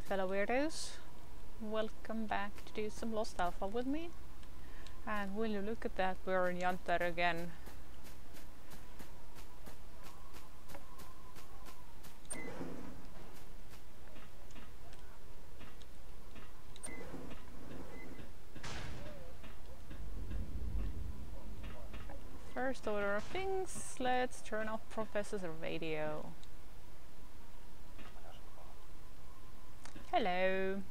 Fellow weirdos. Welcome back to do some Lost Alpha with me. And will you look at that, we're in Yantar again. First order of things, let's turn off Professor's radio. Hello.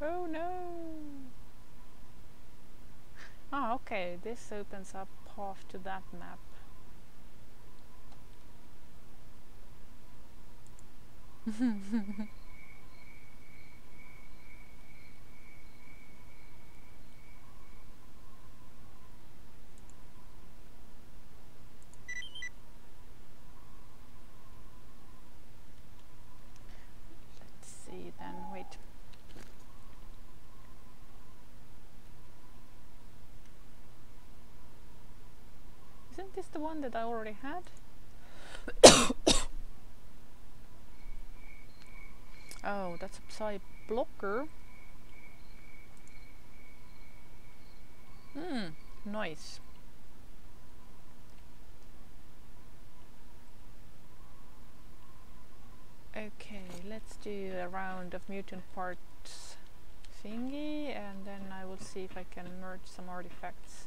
Oh no! Ah, okay, this opens up path to that map. Let's see then, wait. Isn't this the one that I already had? oh, that's a Psy blocker. Hmm, nice. Okay, let's do a round of mutant parts thingy and then I will see if I can merge some artifacts.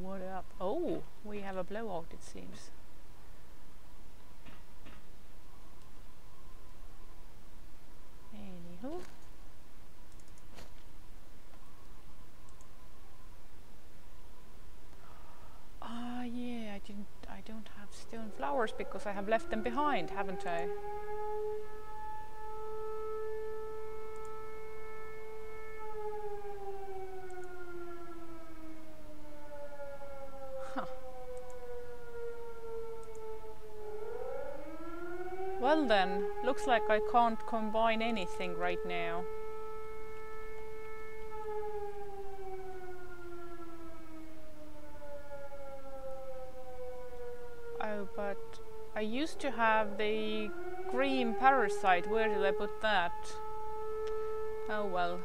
What up? Oh, we have a blowout it seems. Anywho. Ah yeah, I didn't I don't have stone flowers because I have left them behind, haven't I? Then, looks like I can't combine anything right now. Oh, but I used to have the green parasite. Where did I put that? Oh well.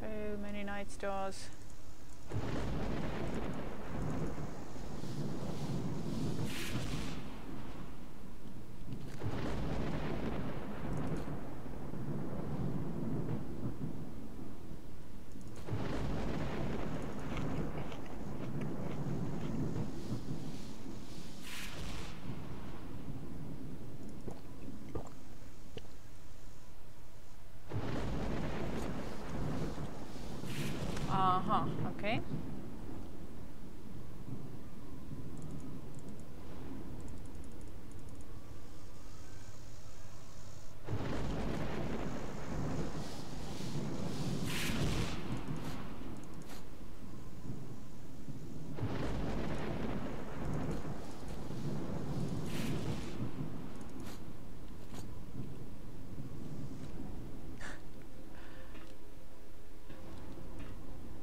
So night stars. Uh-huh, okay.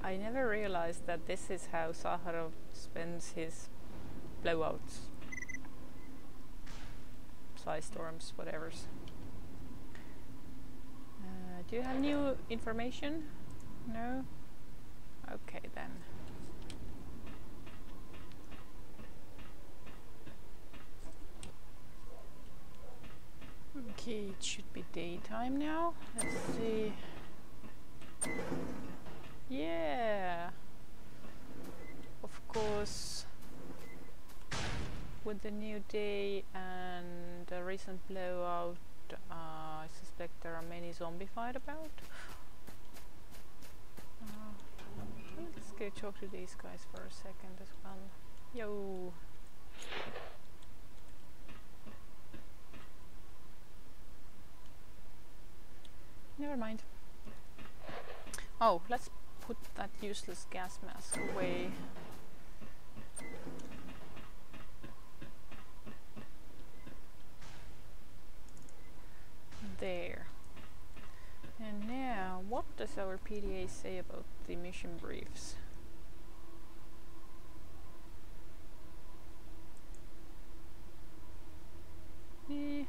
I never realized that this is how Sakharov spends his blowouts. Psi storms, whatevers. Uh, do you have new information? No? Okay then. Okay, it should be daytime now. Let's see. Yeah. Of course, with the new day and the recent blowout, uh, I suspect there are many zombie zombified about. Uh, let's go talk to these guys for a second as well. Yo. Never mind. Oh, let's put that useless gas mask away. There. And now, what does our PDA say about the mission briefs? Eh.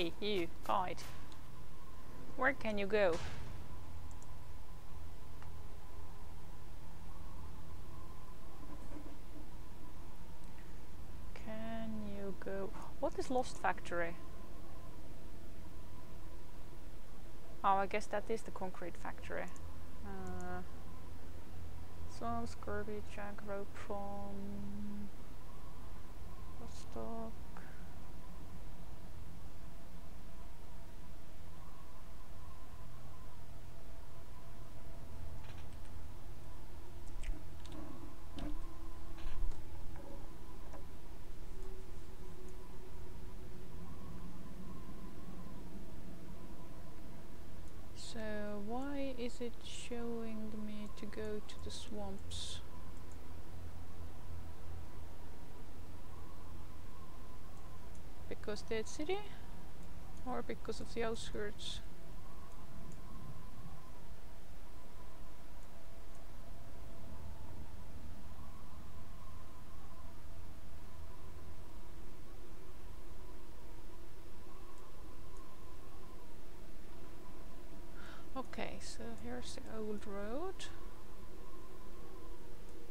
Hey, you, guide. Where can you go? Can you go? What is Lost Factory? Oh, I guess that is the concrete factory. Uh, some scurvy jack rope from Rostok. So why it showing me to go to the swamps? Because Dead City? Or because of the outskirts? Okay, the old road,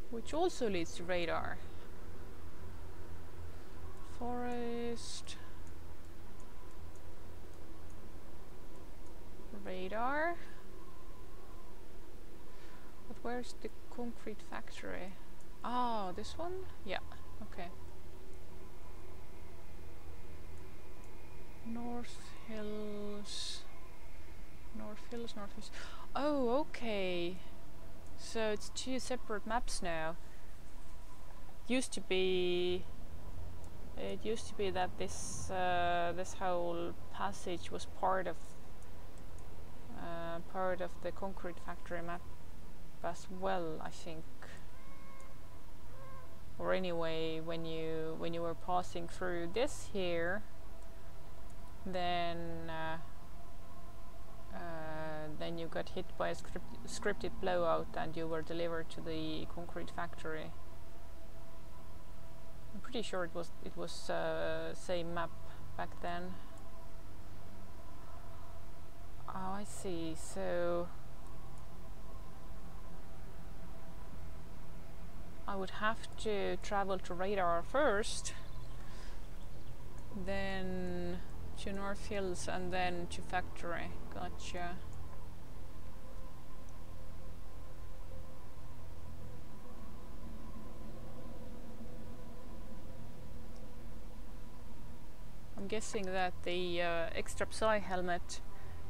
which also leads to radar. Forest. Radar. But where's the concrete factory? Ah, this one? Yeah, okay. North Hills. North Hills, North Hills. Oh, okay. So it's two separate maps now. Used to be. It used to be that this uh, this whole passage was part of uh, part of the concrete factory map as well. I think. Or anyway, when you when you were passing through this here, then. Uh, uh, then you got hit by a script scripted blowout and you were delivered to the concrete factory. I'm pretty sure it was it was uh, same map back then. Oh, I see. So I would have to travel to radar first, then to North Hills and then to factory. Gotcha. I'm guessing that the uh, extra psi helmet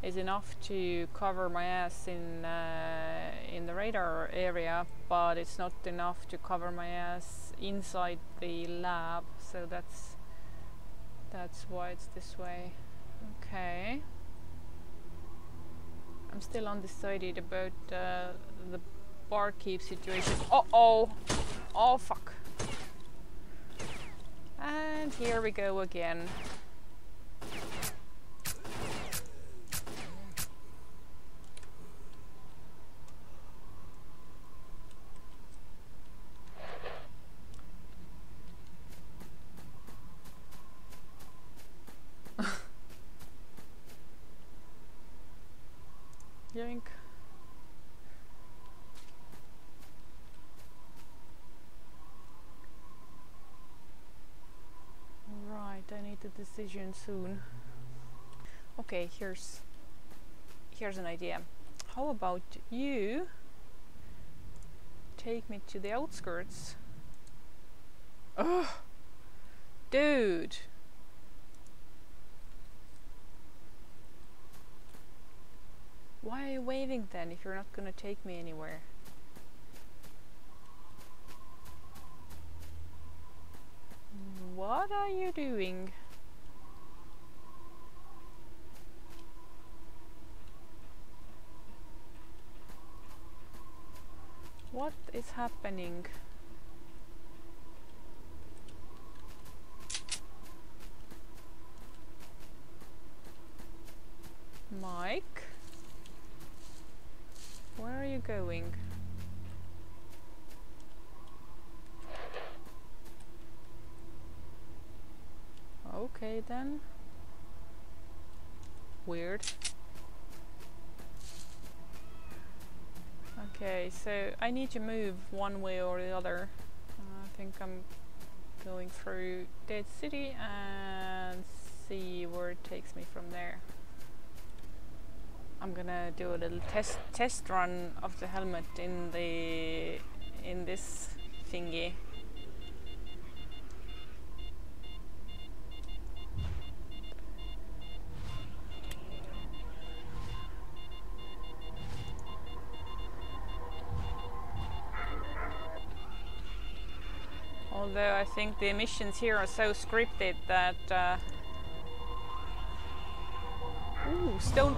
is enough to cover my ass in uh, in the radar area, but it's not enough to cover my ass inside the lab. So that's That's why it's this way. Okay. I'm still undecided about uh, the barkeep situation. Uh oh! Oh fuck. And here we go again. Yoink. Right, I need a decision soon. Okay, here's here's an idea. How about you take me to the outskirts? Ugh, dude. Why are you waving then if you're not gonna take me anywhere? What are you doing? What is happening? Mike? Where are you going? Okay then. Weird. Okay, so I need to move one way or the other. Uh, I think I'm going through Dead City and see where it takes me from there. I'm gonna do a little test test run of the helmet in the in this thingy. Although I think the emissions here are so scripted that uh, Ooh, stone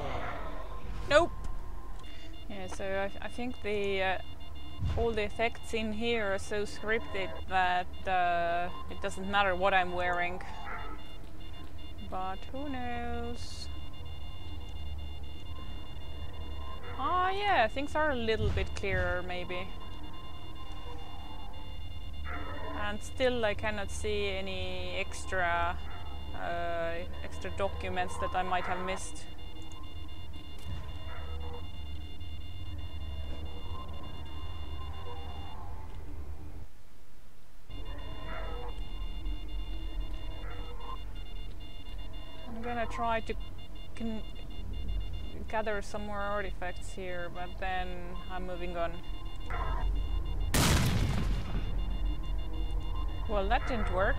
Nope. Yeah, so I, I think the uh, all the effects in here are so scripted that uh, it doesn't matter what I'm wearing. But who knows? Ah, yeah, things are a little bit clearer, maybe. And still, I cannot see any extra uh, extra documents that I might have missed. I'm gonna try to gather some more artifacts here, but then I'm moving on. Well, that didn't work.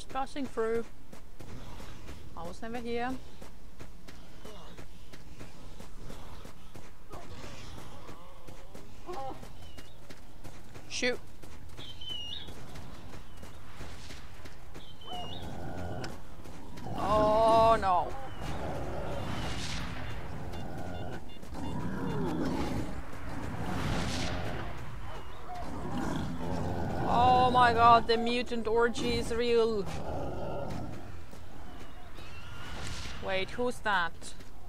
Just passing through. I was never here. Shoot. Oh no. Oh my god, the mutant orgy is real. Wait, who's that?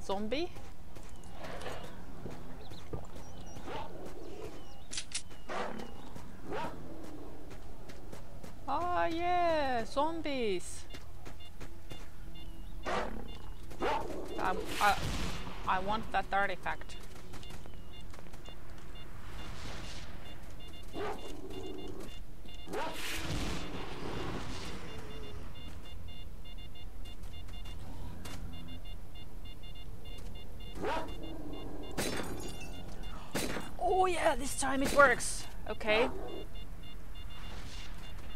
Zombie? Oh yeah, zombies. Um, I, I want that artifact. This time it works. Okay.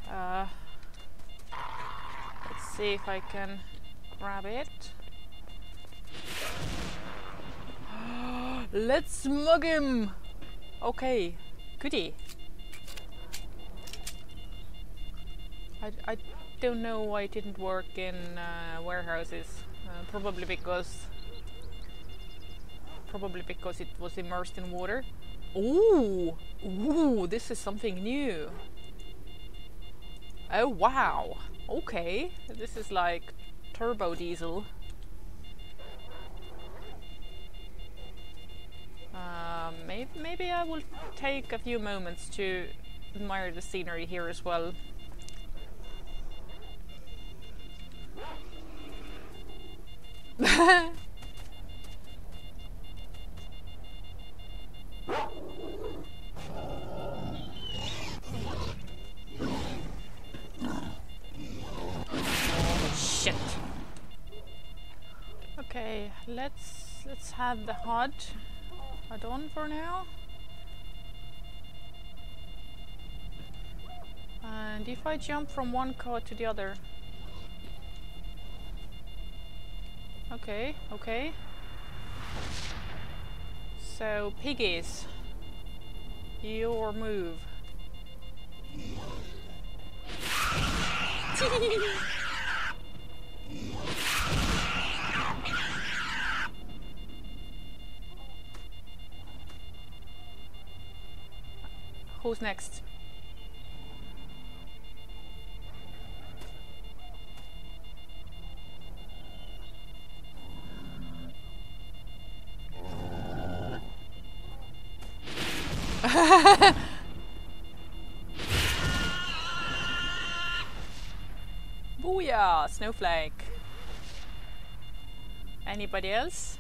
Uh, let's see if I can grab it. let's smug him. Okay, goody. I, I don't know why it didn't work in uh, warehouses. Uh, probably because probably because it was immersed in water. Ooh, ooh, this is something new. Oh wow, okay, this is like turbo diesel. Uh, maybe, maybe I will take a few moments to admire the scenery here as well. Okay, let's let's have the HUD HUD on for now. And if I jump from one card to the other. Okay, okay. So, piggies. Your move. Who's next? Booyah! Snowflake. Anybody else?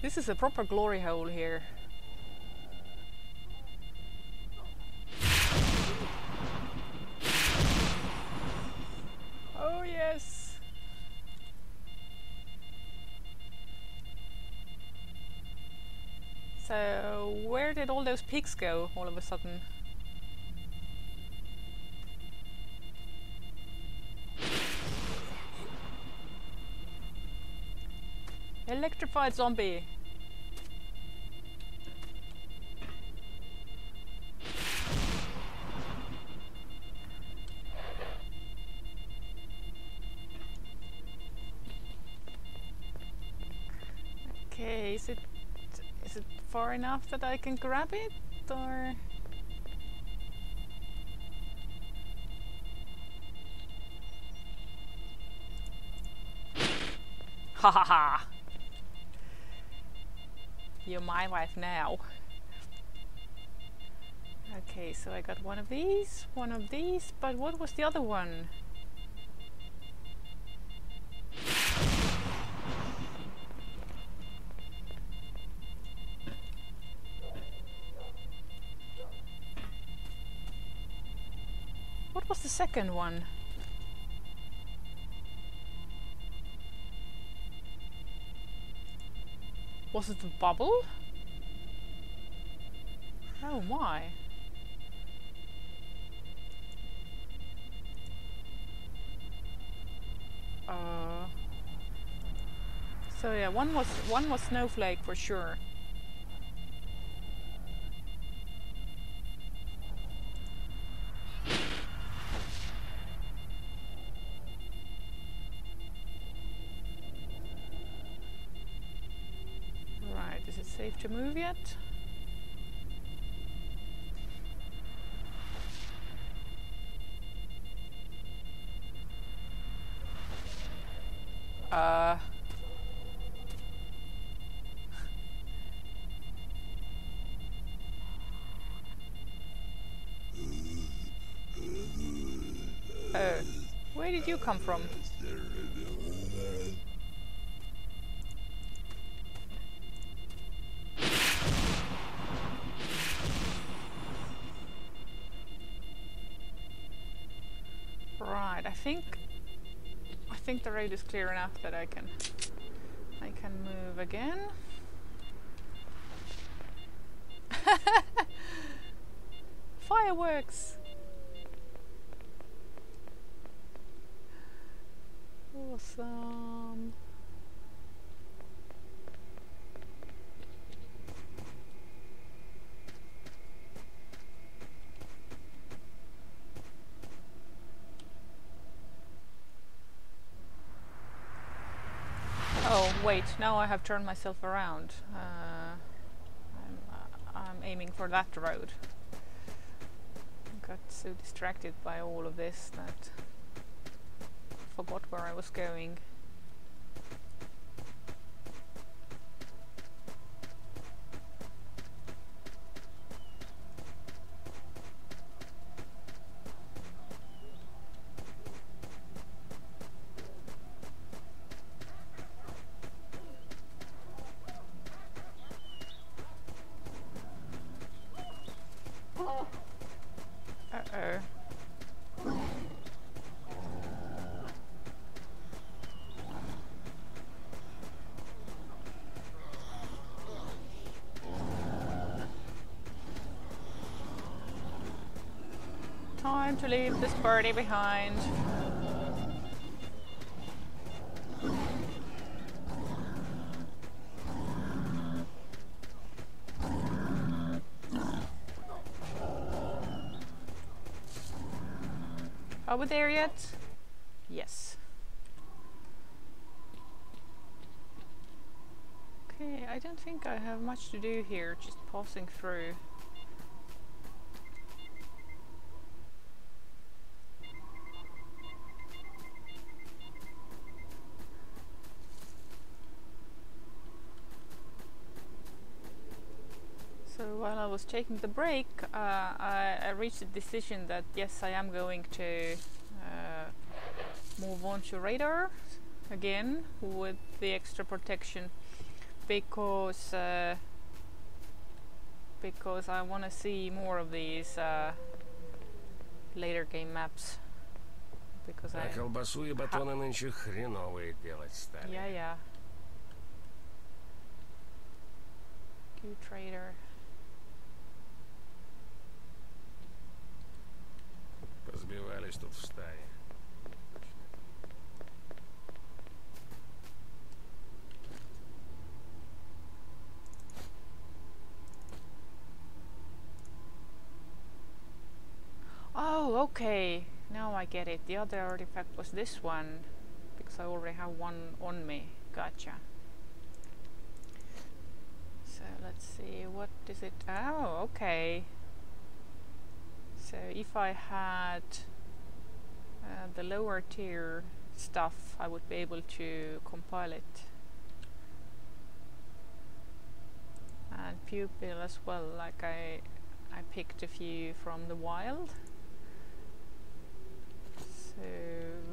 This is a proper glory hole here. So, where did all those pigs go all of a sudden? Electrified zombie! Far enough that I can grab it or Ha ha ha! You're my wife now. Okay, so I got one of these, one of these, but what was the other one? Second one? Was it the bubble? Oh my. Uh, so yeah, one was one was snowflake for sure. To move yet? Uh. Oh, where did you come from? road is clear enough that I can I can move again. Fireworks! Wait, now I have turned myself around. Uh, I'm, uh, I'm aiming for that road. I got so distracted by all of this that I forgot where I was going. Uh-oh. Time party behind. Are we there yet? Yes. Okay, I don't think I have much to do here, just passing through. So while I was taking the break, uh, I, I reached the decision that yes, I am going to uh, move on to radar again with the extra protection because uh, because I want to see more of these uh, later game maps because А I колбасу и батоны нынче хреновые делать стали. yeah yeah Q trader Позбивались тут в стае. Oh, okay. Now I get it. The other artifact was this one. Because I already have one on me. Gotcha. So let's see. What is it? Oh, okay. So if I had uh, the lower tier stuff, I would be able to compile it. And pupil as well, like I I picked a few from the wild. So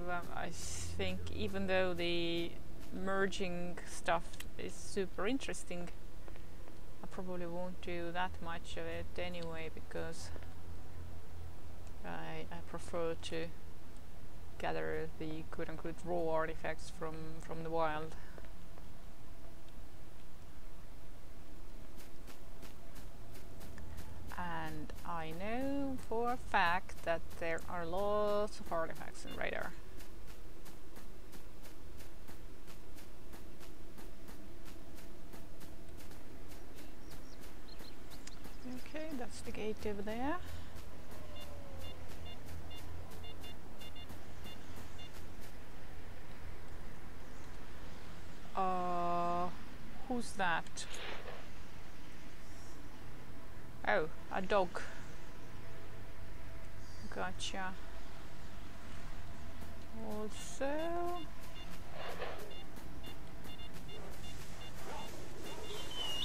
um, I think even though the merging stuff is super interesting, I probably won't do that much of it anyway because I, I prefer to gather the quote unquote raw artifacts from, from the wild. And I know for a fact that there are lots of artifacts in radar. Okay, that's the gate over there. Uh, who's that? Oh, a dog. Gotcha. Also,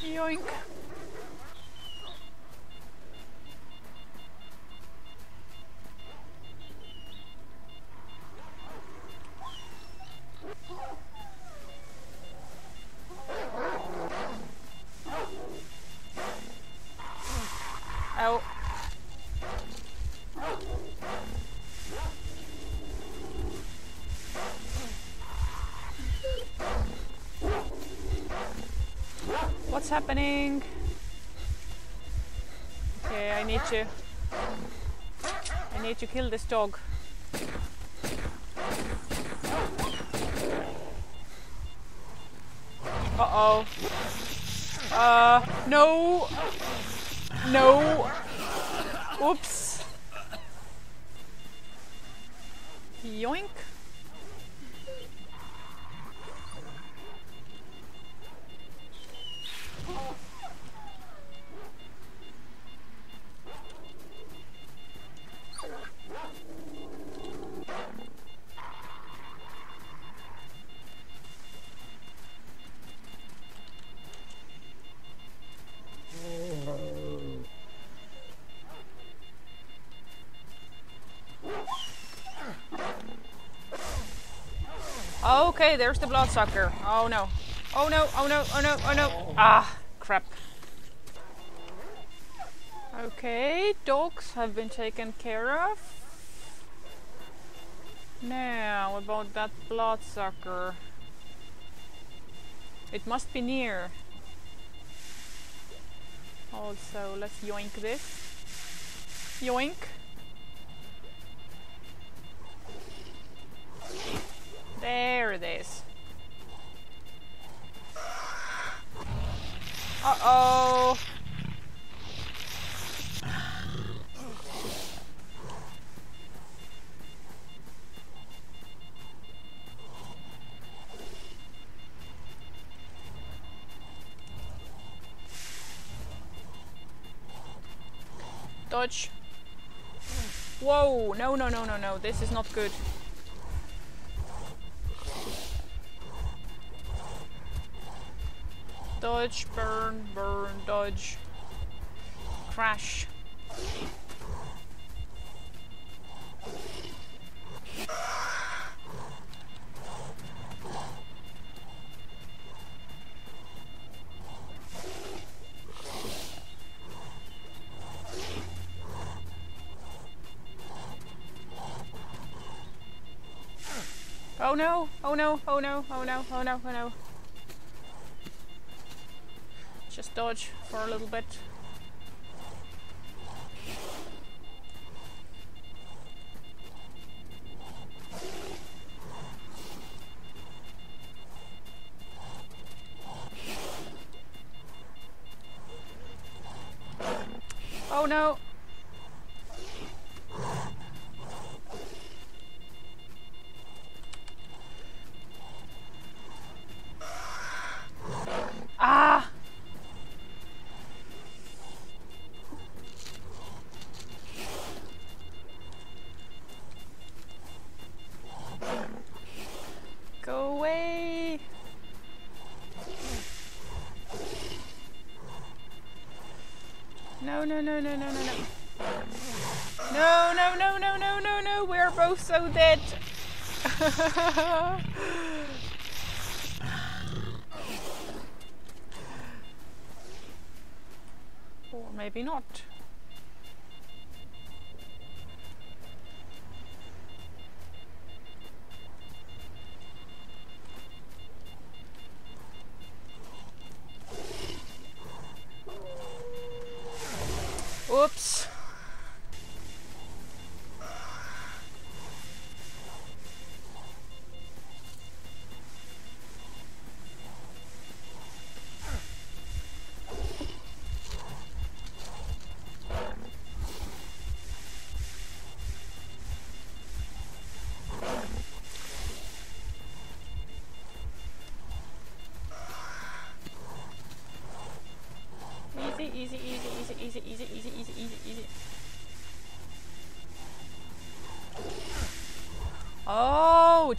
yoink. Happening? Okay, I need to I need to kill this dog. Uh-oh. Uh, no. No. Oops. Okay, there's the bloodsucker. Oh no. Oh no, oh no, oh no, oh no. Ah, crap. Okay, dogs have been taken care of. Now, about that bloodsucker. It must be near. Also, let's yoink this. Yoink. Is. Uh-oh. Dodge. Whoa, no, no, no, no, no, this is not good. Dodge, burn, burn, dodge. Crash. Oh no, oh no, oh no, oh no, oh no, oh no. Just dodge for a little bit. Oh no! No, no, no, no, no, no, no. No, no, no, no, no, no, we're both so dead. or maybe not.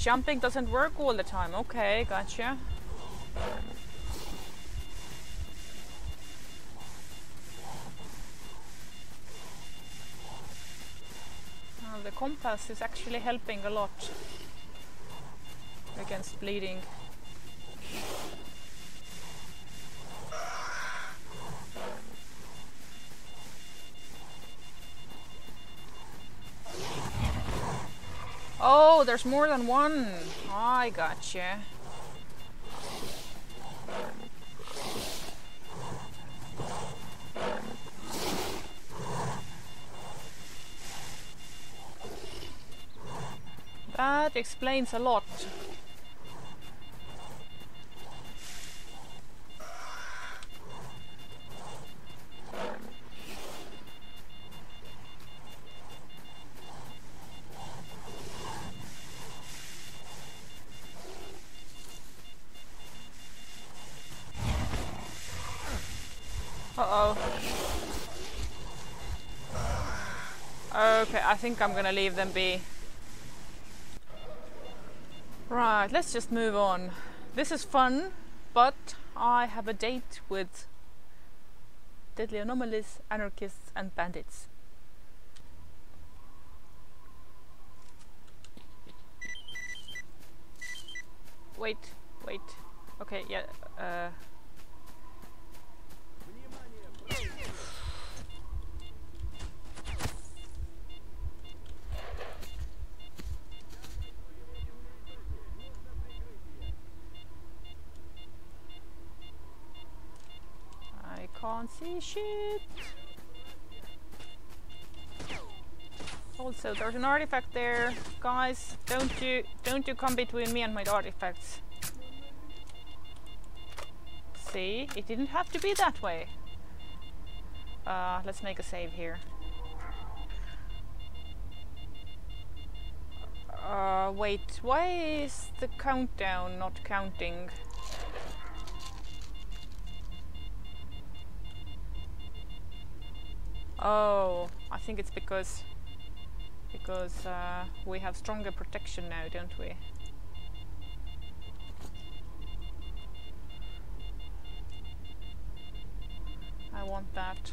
Jumping doesn't work all the time. Okay, gotcha. Uh, the compass is actually helping a lot against bleeding. Oh, there's more than one. I gotcha. That explains a lot. Think I'm gonna leave them be. Right, let's just move on. This is fun, but I have a date with deadly anomalies, anarchists, and bandits. Wait, wait. Okay, yeah. Uh, Shit. Also, there's an artifact there, guys. Don't you don't you come between me and my artifacts. See, it didn't have to be that way. Uh, let's make a save here. Uh, wait, why is the countdown not counting? Oh, I think it's because because uh, we have stronger protection now, don't we? I want that.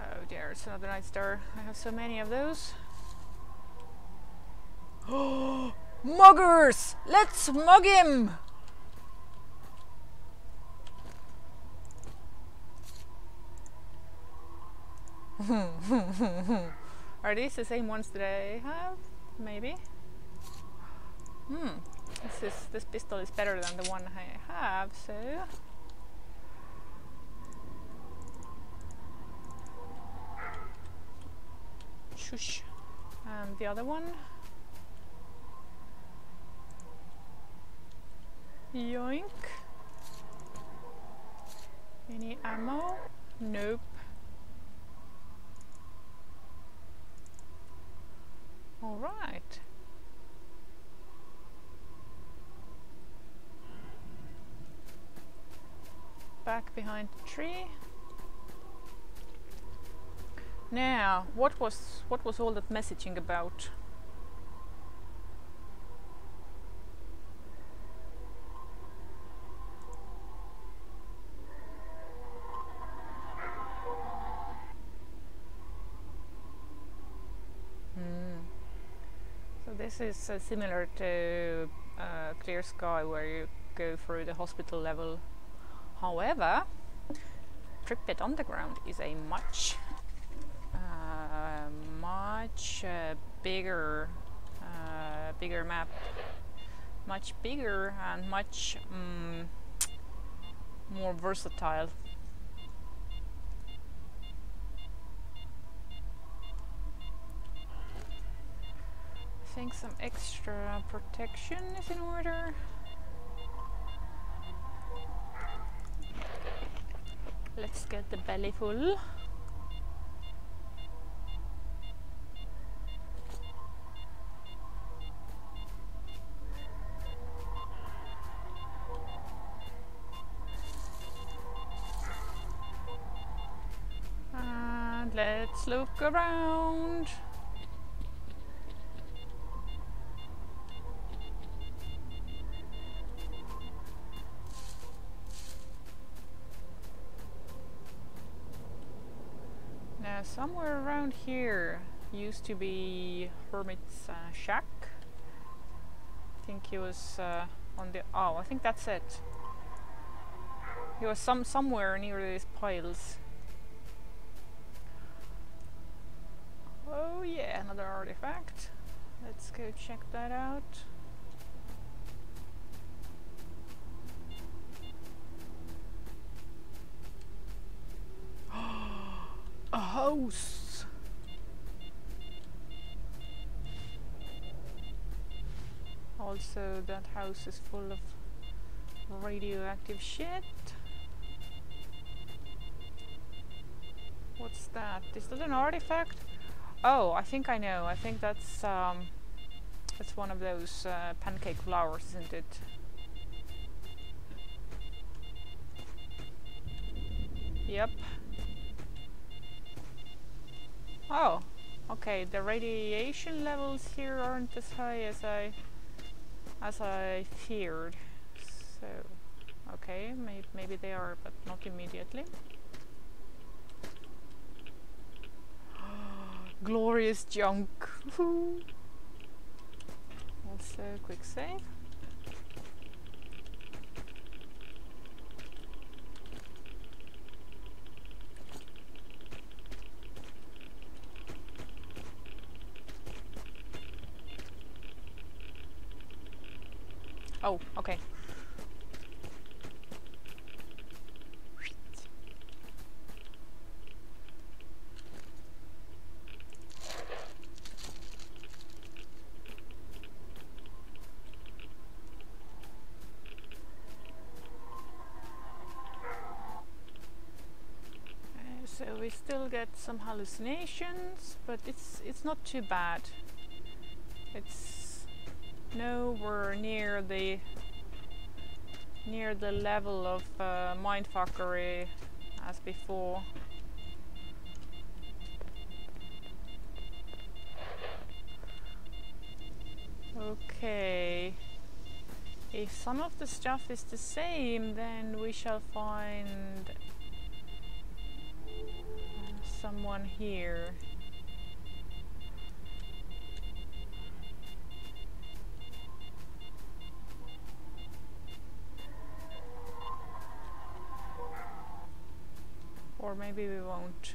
Oh dear, it's another night star. I have so many of those. Muggers! Let's mug him! Are these the same ones that I have? Maybe. Hmm. This is this pistol is better than the one I have, so shush. And the other one. Yoink. Any ammo? Nope. All right. Back behind the tree. Now, what was what was all that messaging about? This is uh, similar to uh, Clear Sky, where you go through the hospital level. However, Pripyat Underground is a much, uh, much uh, bigger, uh, bigger map, much bigger and much mm, more versatile. Think some extra protection is in order. Let's get the belly full. And let's look around. Somewhere around here used to be Hermit's uh, shack. I think he was uh, on the. Oh, I think that's it. He was some somewhere near these piles. Oh yeah, another artifact. Let's go check that out. A house! Also, that house is full of radioactive shit. What's that? Is that an artifact? Oh, I think I know. I think that's um, that's one of those uh, pancake flowers, isn't it? Yep. Oh, okay. The radiation levels here aren't as high as I as I feared. So, okay, may maybe they are, but not immediately. Glorious junk. also, quick save. Oh, okay. Uh, So we still get some hallucinations, but it's it's not too bad. It's nowhere near the near the level of uh, mindfuckery as before. Okay. If some of the stuff is the same, then we shall find someone here. Or maybe we won't.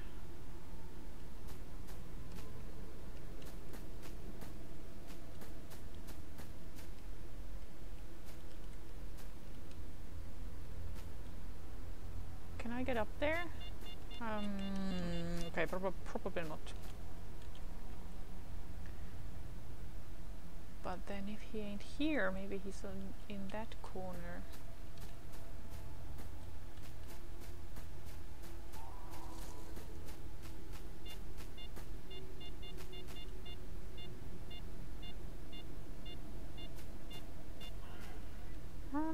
Can I get up there? Um, okay, prob probably not. But then if he ain't here, maybe he's on, in that corner.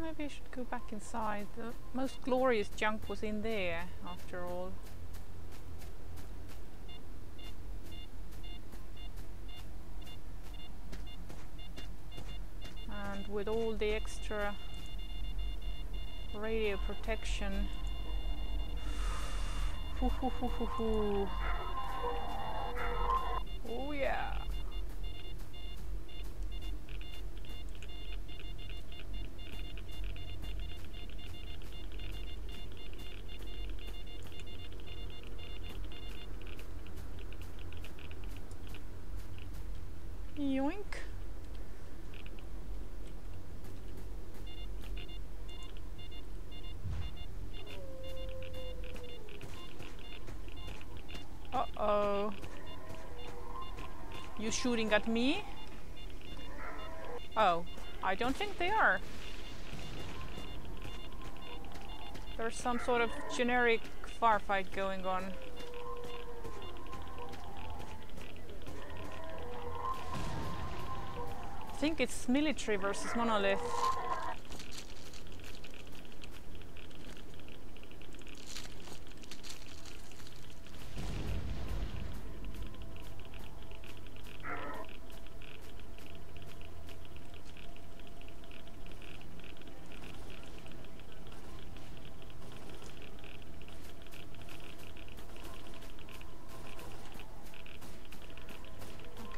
Maybe I should go back inside. The most glorious junk was in there, after all. And with all the extra radio protection. Oh yeah. Yoink. Uh-oh. You shooting at me? Oh, I don't think they are. There's some sort of generic firefight going on. I think it's military versus monolith.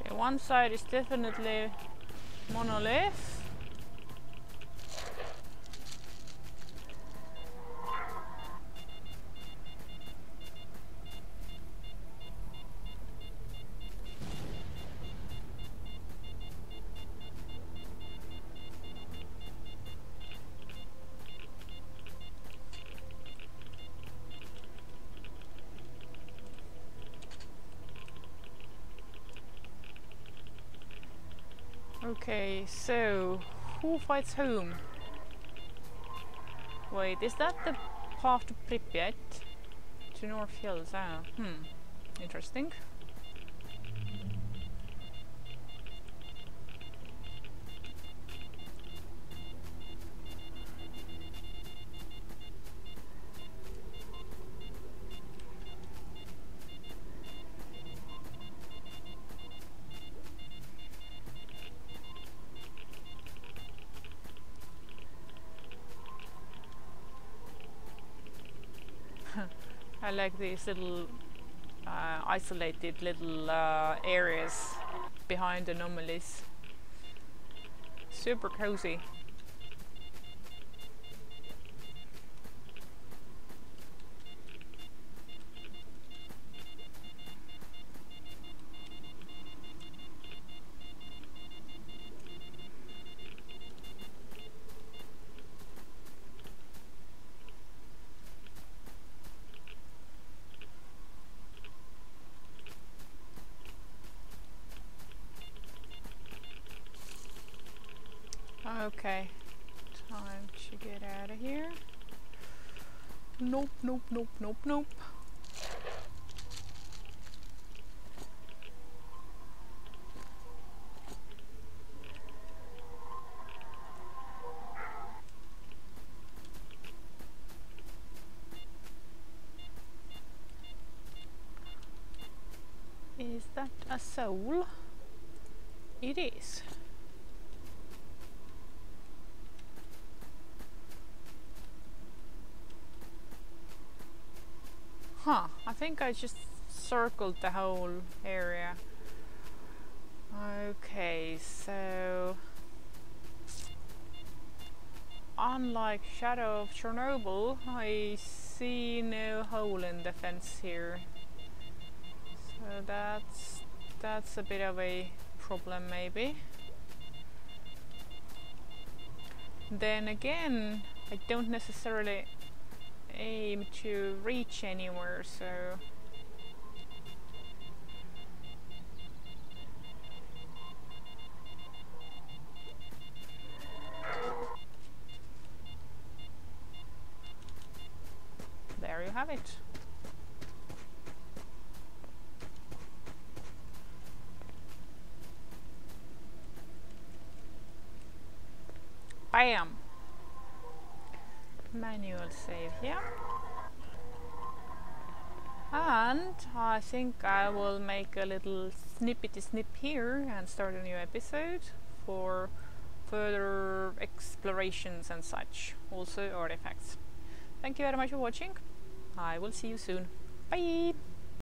Okay, one side is definitely monolith. So who fights whom? Wait, is that the path to Pripyat? To North Hills, ah, hmm, interesting. I like these little uh, isolated little uh, areas behind anomalies. Super cozy. Okay, time to get out of here. Nope, nope, nope. Is that a soul? It is. Huh, I think I just circled the whole area. Okay, so... Unlike Shadow of Chernobyl, I see no hole in the fence here. So that's... that's a bit of a problem maybe. Then again, I don't necessarily aim to reach anywhere, so... There you have it. Bam! Manual save here. And I think I will make a little snippety snip here and start a new episode for further explorations and such also artifacts. Thank you very much for watching. I will see you soon. Bye